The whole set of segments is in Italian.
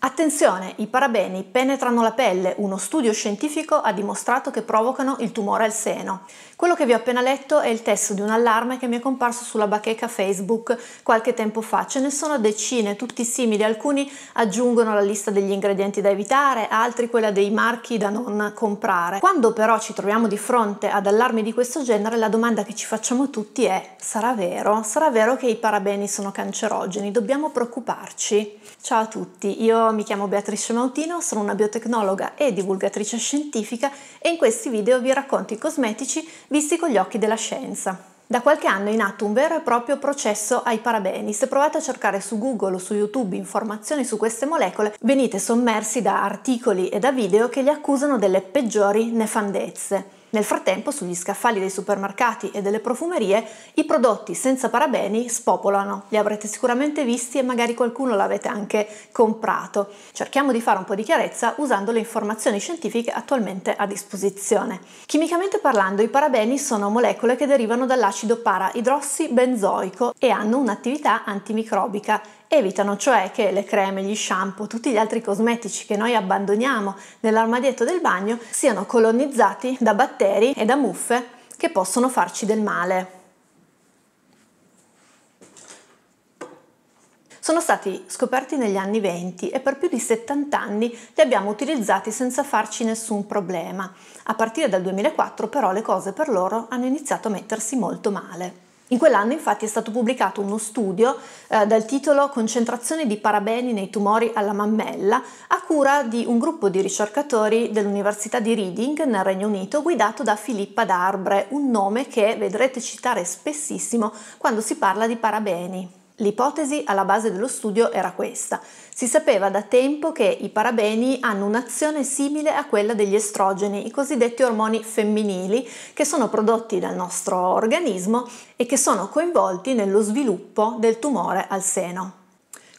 Attenzione, i parabeni penetrano la pelle, uno studio scientifico ha dimostrato che provocano il tumore al seno. Quello che vi ho appena letto è il testo di un allarme che mi è comparso sulla bacheca Facebook qualche tempo fa. Ce ne sono decine, tutti simili, alcuni aggiungono la lista degli ingredienti da evitare, altri quella dei marchi da non comprare. Quando però ci troviamo di fronte ad allarmi di questo genere, la domanda che ci facciamo tutti è: sarà vero? Sarà vero che i parabeni sono cancerogeni? Dobbiamo preoccuparci? Ciao a tutti, io mi chiamo Beatrice Mautino, sono una biotecnologa e divulgatrice scientifica e in questi video vi racconto i cosmetici visti con gli occhi della scienza. Da qualche anno è in atto un vero e proprio processo ai parabeni. Se provate a cercare su Google o su YouTube informazioni su queste molecole, venite sommersi da articoli e da video che li accusano delle peggiori nefandezze. Nel frattempo, sugli scaffali dei supermercati e delle profumerie, i prodotti senza parabeni spopolano. Li avrete sicuramente visti e magari qualcuno l'avete anche comprato. Cerchiamo di fare un po' di chiarezza usando le informazioni scientifiche attualmente a disposizione. Chimicamente parlando, i parabeni sono molecole che derivano dall'acido para-idrossibenzoico e hanno un'attività antimicrobica Evitano cioè che le creme, gli shampoo, tutti gli altri cosmetici che noi abbandoniamo nell'armadietto del bagno siano colonizzati da batteri e da muffe che possono farci del male. Sono stati scoperti negli anni 20 e per più di 70 anni li abbiamo utilizzati senza farci nessun problema. A partire dal 2004 però le cose per loro hanno iniziato a mettersi molto male. In quell'anno infatti è stato pubblicato uno studio eh, dal titolo Concentrazione di parabeni nei tumori alla mammella a cura di un gruppo di ricercatori dell'Università di Reading nel Regno Unito guidato da Filippa D'Arbre, un nome che vedrete citare spessissimo quando si parla di parabeni. L'ipotesi alla base dello studio era questa. Si sapeva da tempo che i parabeni hanno un'azione simile a quella degli estrogeni, i cosiddetti ormoni femminili, che sono prodotti dal nostro organismo e che sono coinvolti nello sviluppo del tumore al seno.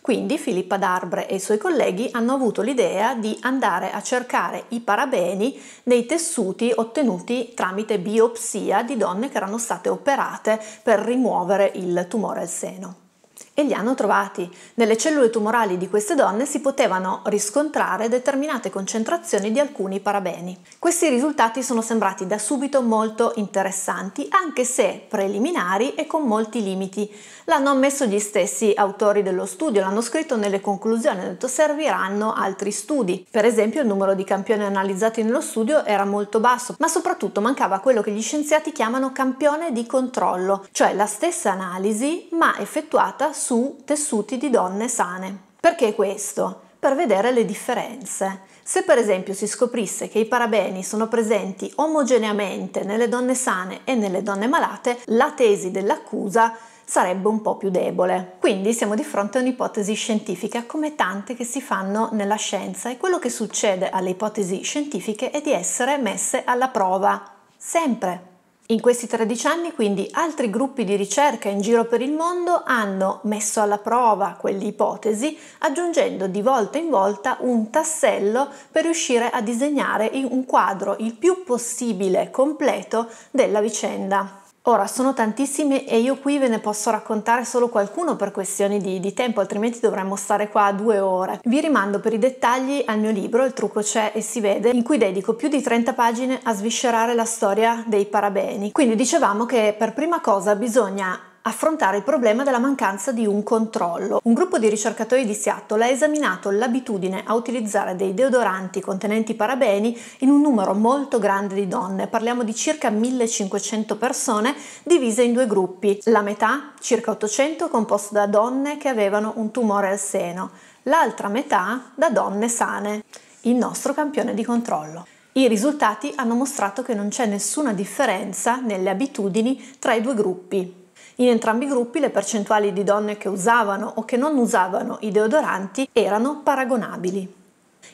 Quindi Filippa Darbre e i suoi colleghi hanno avuto l'idea di andare a cercare i parabeni nei tessuti ottenuti tramite biopsia di donne che erano state operate per rimuovere il tumore al seno e li hanno trovati. Nelle cellule tumorali di queste donne si potevano riscontrare determinate concentrazioni di alcuni parabeni. Questi risultati sono sembrati da subito molto interessanti, anche se preliminari e con molti limiti. L'hanno ammesso gli stessi autori dello studio, l'hanno scritto nelle conclusioni, hanno detto serviranno altri studi. Per esempio il numero di campioni analizzati nello studio era molto basso, ma soprattutto mancava quello che gli scienziati chiamano campione di controllo, cioè la stessa analisi ma effettuata su su tessuti di donne sane. Perché questo? Per vedere le differenze. Se per esempio si scoprisse che i parabeni sono presenti omogeneamente nelle donne sane e nelle donne malate, la tesi dell'accusa sarebbe un po' più debole. Quindi siamo di fronte a un'ipotesi scientifica come tante che si fanno nella scienza e quello che succede alle ipotesi scientifiche è di essere messe alla prova, sempre. In questi 13 anni quindi altri gruppi di ricerca in giro per il mondo hanno messo alla prova quell'ipotesi aggiungendo di volta in volta un tassello per riuscire a disegnare un quadro il più possibile completo della vicenda. Ora, sono tantissimi e io qui ve ne posso raccontare solo qualcuno per questioni di, di, tempo, altrimenti dovremmo stare qua due ore. Vi rimando per i dettagli al mio libro, Il trucco c'è e si vede, in cui dedico più di 30 pagine a sviscerare la storia dei parabeni. Quindi dicevamo che per prima cosa bisogna affrontare il problema della mancanza di un controllo. Un gruppo di ricercatori di Seattle ha esaminato l'abitudine a utilizzare dei deodoranti contenenti parabeni in un numero molto grande di donne, parliamo di circa 1500 persone divise in due gruppi, la metà, circa 800, composto da donne che avevano un tumore al seno, l'altra metà da donne sane, il nostro campione di controllo. I risultati hanno mostrato che non c'è nessuna differenza nelle abitudini tra i due gruppi. In entrambi i gruppi le percentuali di donne che usavano o che non usavano i deodoranti erano paragonabili.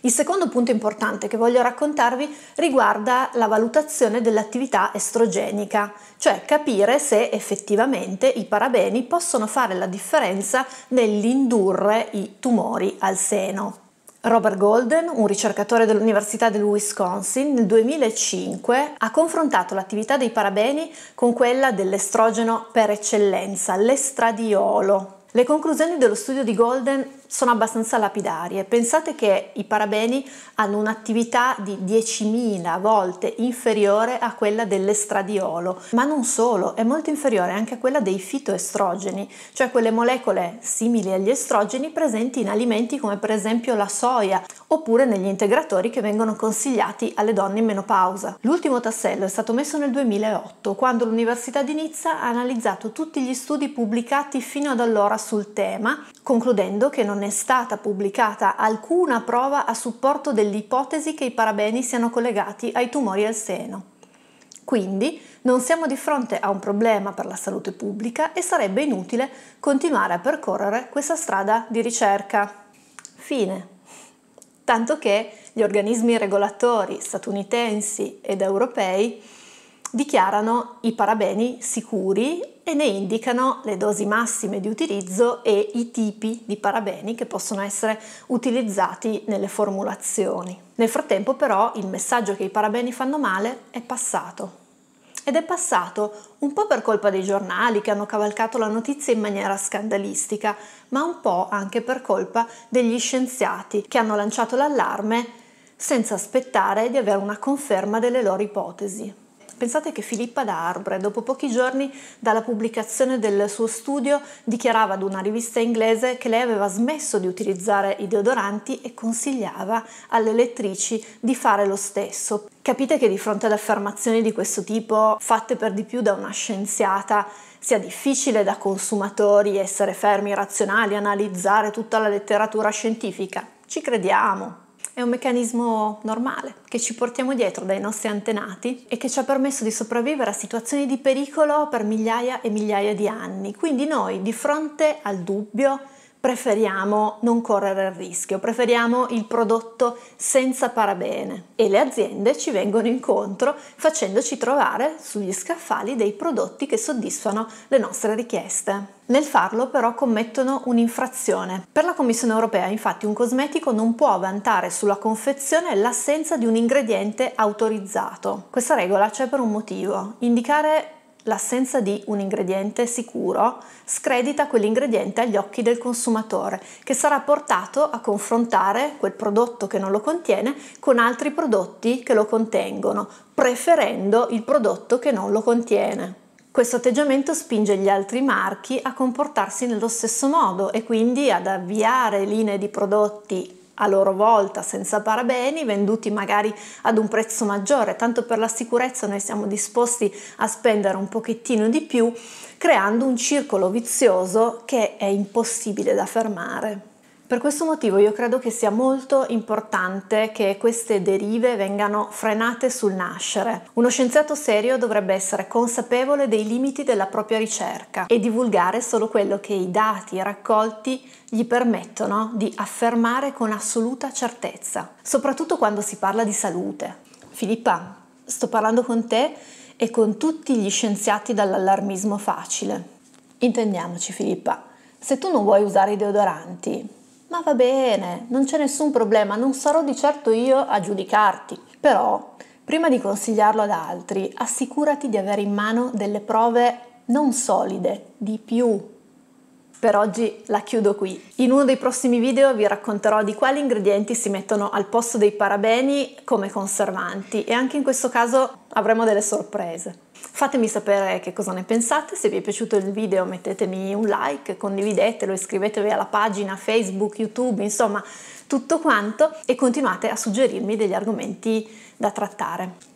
Il secondo punto importante che voglio raccontarvi riguarda la valutazione dell'attività estrogenica, cioè capire se effettivamente i parabeni possono fare la differenza nell'indurre i tumori al seno. Robert Golden, un ricercatore dell'Università del Wisconsin, nel 2005 ha confrontato l'attività dei parabeni con quella dell'estrogeno per eccellenza, l'estradiolo. Le conclusioni dello studio di Golden sono abbastanza lapidarie. Pensate che i parabeni hanno un'attività di 10.000 volte inferiore a quella dell'estradiolo, ma non solo, è molto inferiore anche a quella dei fitoestrogeni, cioè quelle molecole simili agli estrogeni presenti in alimenti come per esempio la soia oppure negli integratori che vengono consigliati alle donne in menopausa. L'ultimo tassello è stato messo nel 2008, quando l'Università di Nizza ha analizzato tutti gli studi pubblicati fino ad allora sul tema, concludendo che non è stata pubblicata alcuna prova a supporto dell'ipotesi che i parabeni siano collegati ai tumori al seno. Quindi non siamo di fronte a un problema per la salute pubblica e sarebbe inutile continuare a percorrere questa strada di ricerca. Fine. Tanto che gli organismi regolatori statunitensi ed europei dichiarano i parabeni sicuri e ne indicano le dosi massime di utilizzo e i tipi di parabeni che possono essere utilizzati nelle formulazioni. Nel frattempo però il messaggio che i parabeni fanno male è passato. Ed è passato un po' per colpa dei giornali che hanno cavalcato la notizia in maniera scandalistica, ma un po' anche per colpa degli scienziati che hanno lanciato l'allarme senza aspettare di avere una conferma delle loro ipotesi. Pensate che Filippa D'Arbre, dopo pochi giorni dalla pubblicazione del suo studio, dichiarava ad una rivista inglese che lei aveva smesso di utilizzare i deodoranti e consigliava alle lettrici di fare lo stesso. Capite che di fronte ad affermazioni di questo tipo, fatte per di più da una scienziata, sia difficile da consumatori essere fermi, razionali, analizzare tutta la letteratura scientifica. Ci crediamo, è un meccanismo normale che ci portiamo dietro dai nostri antenati e che ci ha permesso di sopravvivere a situazioni di pericolo per migliaia e migliaia di anni. Quindi noi di fronte al dubbio preferiamo non correre il rischio, preferiamo il prodotto senza parabene e le aziende ci vengono incontro facendoci trovare sugli scaffali dei prodotti che soddisfano le nostre richieste. Nel farlo però commettono un'infrazione. Per la Commissione europea infatti un cosmetico non può vantare sulla confezione l'assenza di un ingrediente autorizzato. Questa regola c'è per un motivo, indicare l'assenza di un ingrediente sicuro scredita quell'ingrediente agli occhi del consumatore, che sarà portato a confrontare quel prodotto che non lo contiene con altri prodotti che lo contengono, preferendo il prodotto che non lo contiene. Questo atteggiamento spinge gli altri marchi a comportarsi nello stesso modo e quindi ad avviare linee di prodotti a loro volta senza parabeni, venduti magari ad un prezzo maggiore, tanto per la sicurezza noi siamo disposti a spendere un pochettino di più, creando un circolo vizioso che è impossibile da fermare. Per questo motivo io credo che sia molto importante che queste derive vengano frenate sul nascere. Uno scienziato serio dovrebbe essere consapevole dei limiti della propria ricerca e divulgare solo quello che i dati raccolti gli permettono di affermare con assoluta certezza, soprattutto quando si parla di salute. Filippa, sto parlando con te e con tutti gli scienziati dall'allarmismo facile. Intendiamoci Filippa, se tu non vuoi usare i deodoranti, ma va bene, non c'è nessun problema, non sarò di certo io a giudicarti. Però, prima di consigliarlo ad altri, assicurati di avere in mano delle prove non solide, di più. Per oggi la chiudo qui. In uno dei prossimi video vi racconterò di quali ingredienti si mettono al posto dei parabeni come conservanti e anche in questo caso avremo delle sorprese. Fatemi sapere che cosa ne pensate, se vi è piaciuto il video mettetemi un like, condividetelo, iscrivetevi alla pagina Facebook, YouTube, insomma tutto quanto e continuate a suggerirmi degli argomenti da trattare.